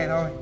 này thôi.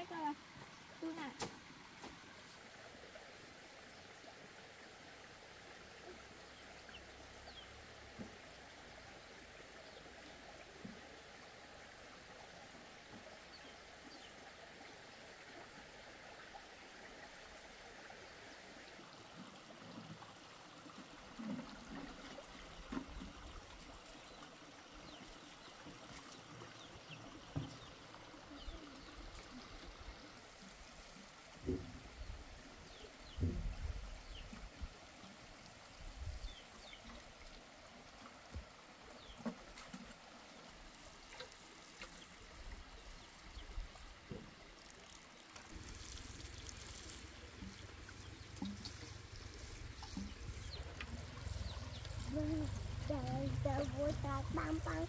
だから、ど？Là tôi này Trời trời vui ta băng băng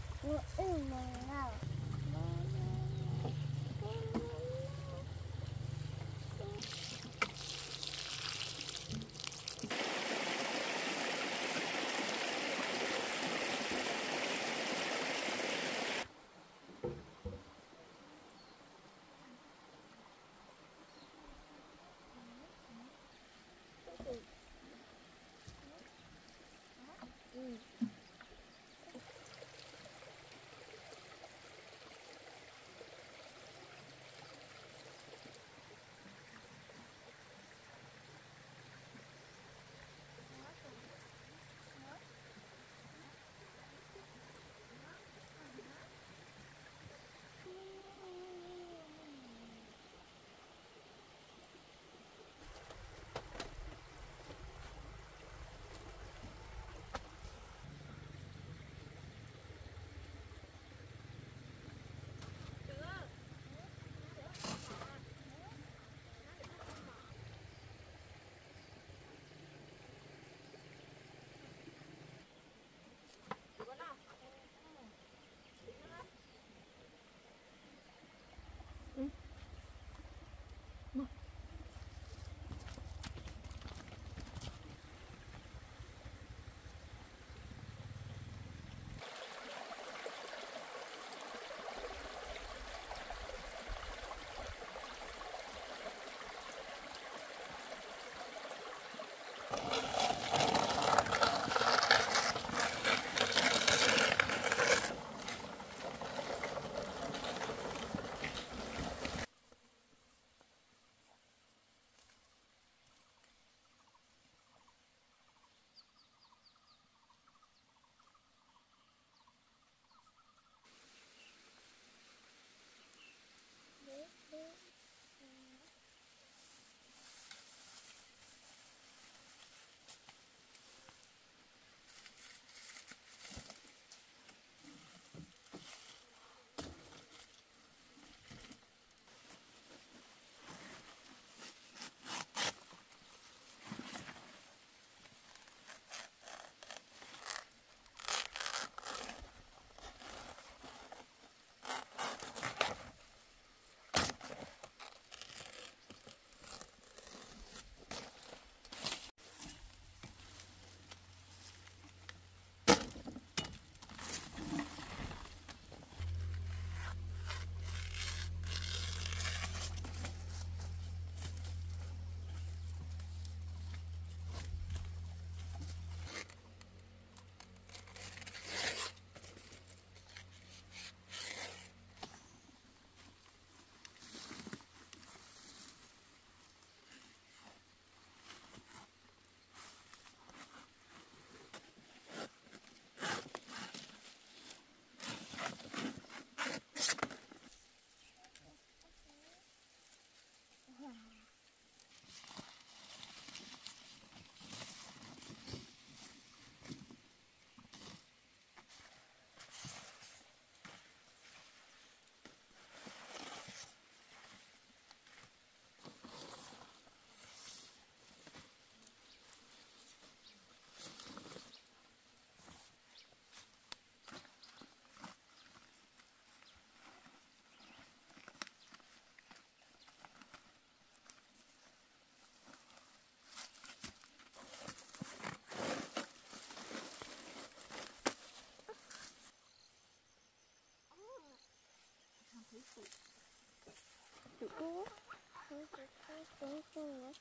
cũng cũng nữa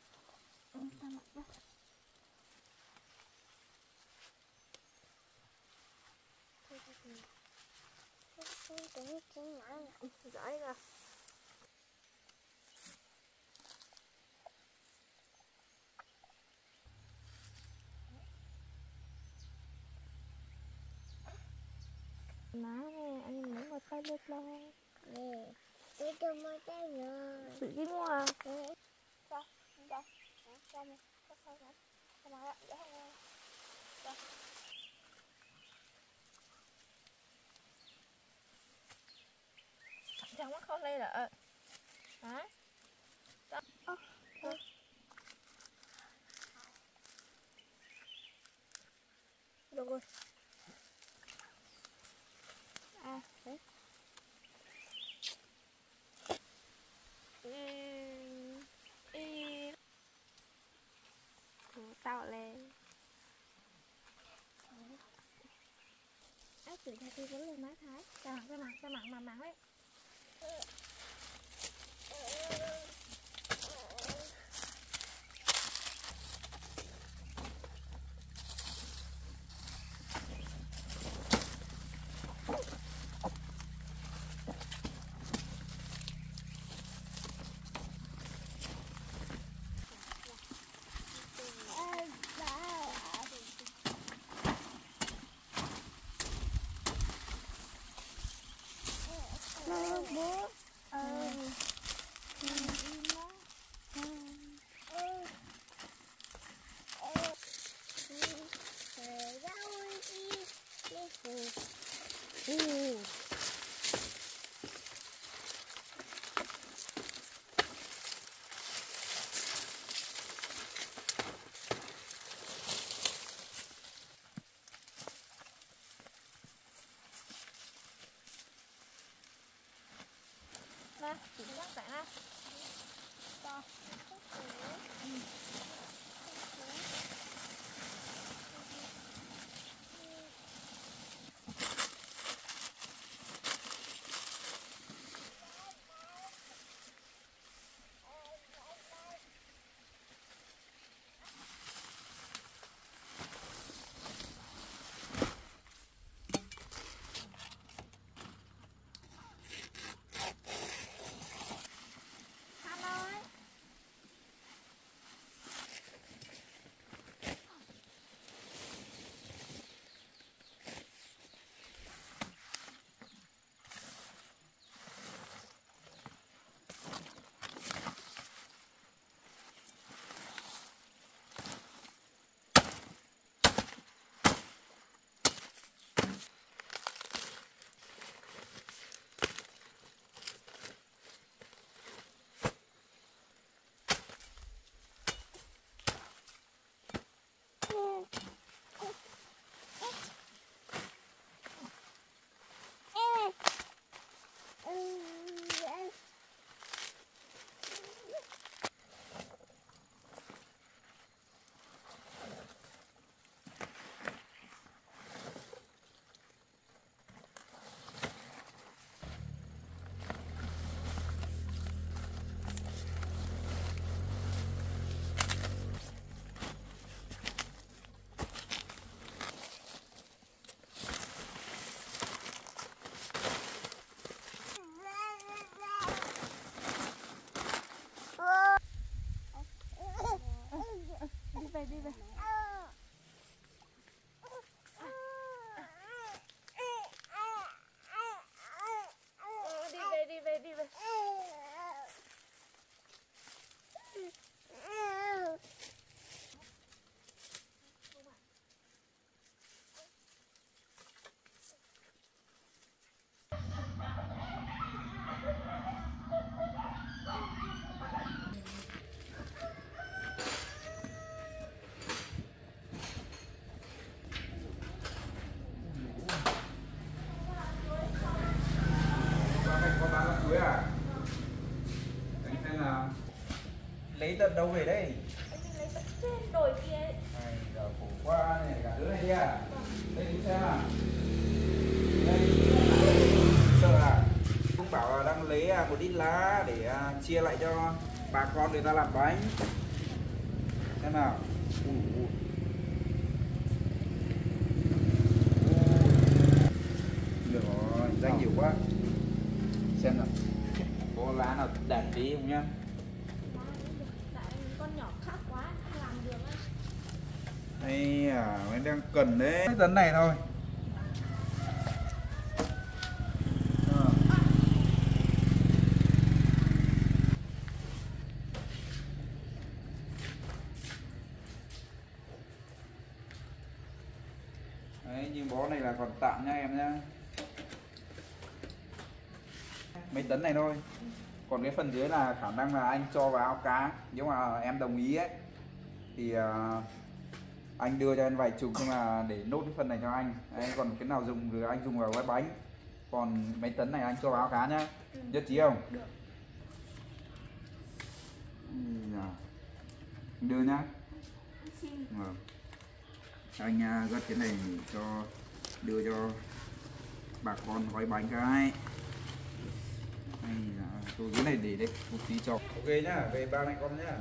ừ, tao mặc đó cũng cũng cũng cũng nữa giỏi rồi má nè anh muốn một tay bếp lo nè tôi cho mua tay nữa tự đi mua à nè sao sao sao nè sao sao nè mà lại không chẳng mất không lên là hả được rồi à đấy ừ ừ sao tạo lên. Áp thử cho tôi vấn lên má thái. Cho mặn cho mặn cho mặn mà mặn đấy. Bye. Tận đâu về đây? anh mình lấy tận trên đồi kia ấy Này, giờ khổ quá này, cả đứa này đi à? Đây đứng xem à? Đây, sợ à? Cũng bảo là đang lấy à, một ít lá để à, chia lại cho bà con người ta làm bánh xem nào ui, ui. được rồi danh nhiều quá xem nào có lá nào đẹp tí không nhá tại con nhỏ khác quá không làm được á đây à mới đang cần đấy. Cái tấn này thôi. Đấy như bó này là còn tạm nha em nhá. Mấy tấn này thôi. Còn cái phần dưới là khả năng là anh cho vào áo cá. Nếu mà em đồng ý ấy thì à, anh đưa cho em vài chục nhưng mà để nốt cái phần này cho anh. Đấy, còn cái nào dùng thì anh dùng vào gói bánh. Còn mấy tấn này anh cho vào áo cá nhá. Ừ. nhất trí không? Được. Đưa nhá. Xin. Vâng. anh à, gấp cái này cho đưa cho bà con gói bánh cái. Ây da, tôi cái này để đây một tí cho. Ok nhá về ba mẹ con nhá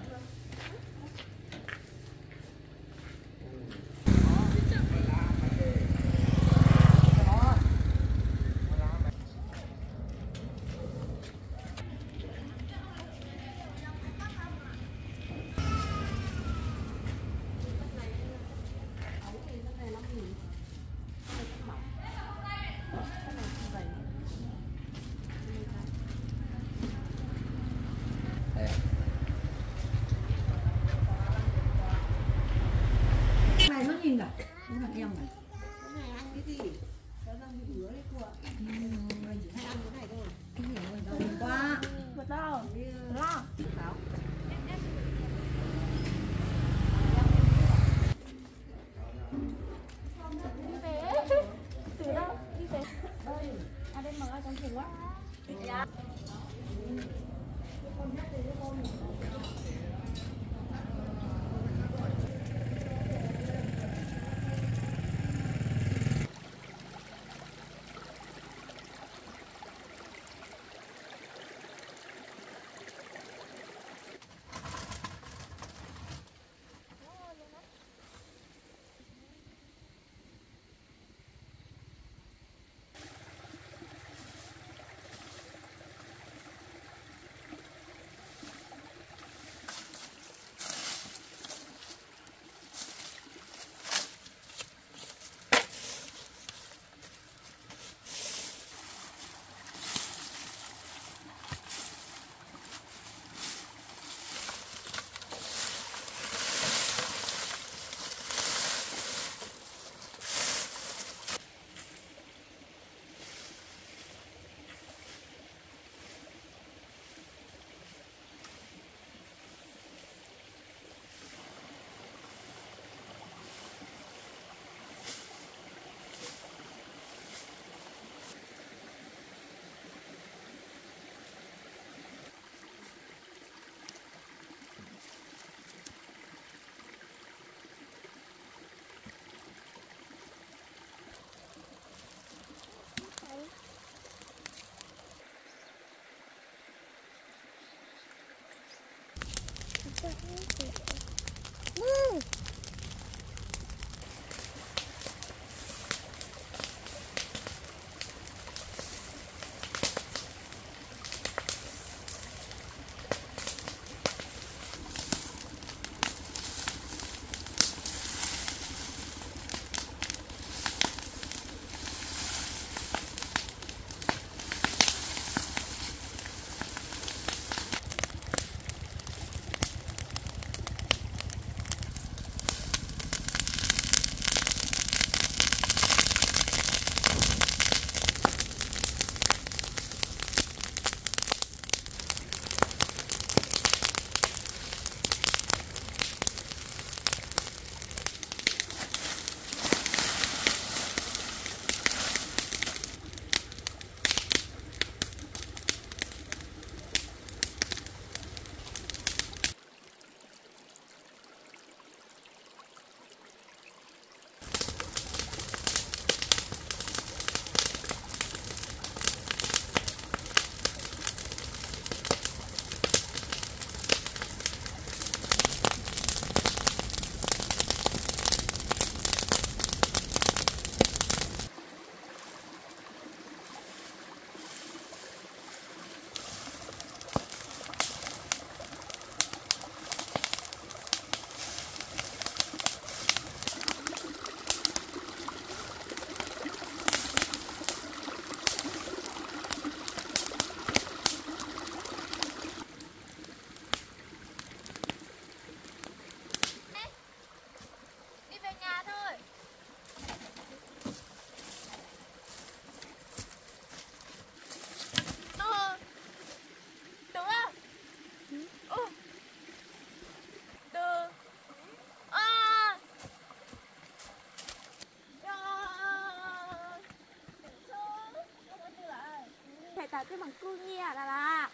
Cái bằng cua nha, là là.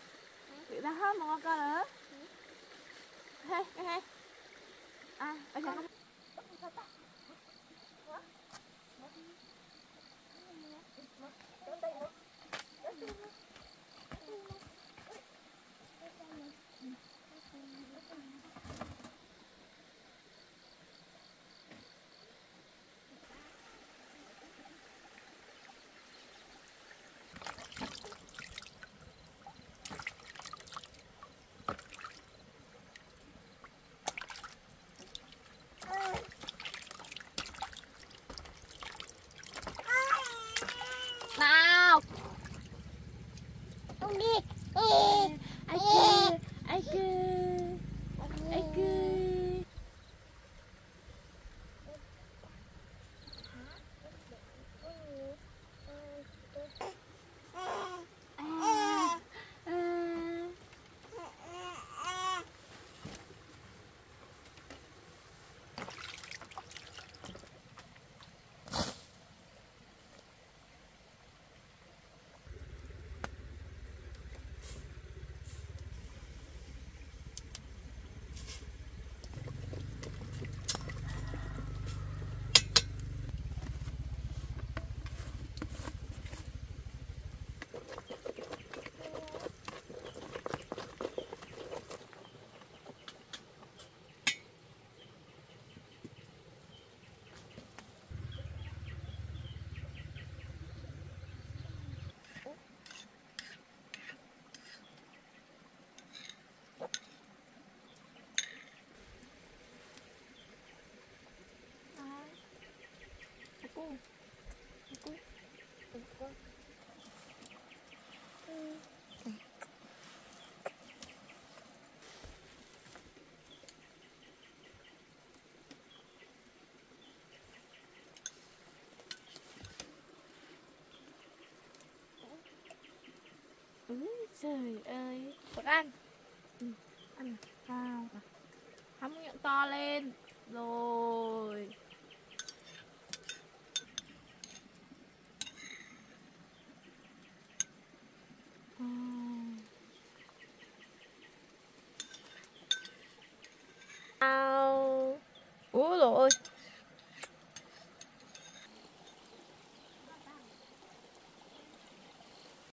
Bị ra hết một con nữa. Hey hey à bây giờ không nào trời ơi. Bật ăn. Ừ, Ăn sao? Không miệng to lên. Rồi.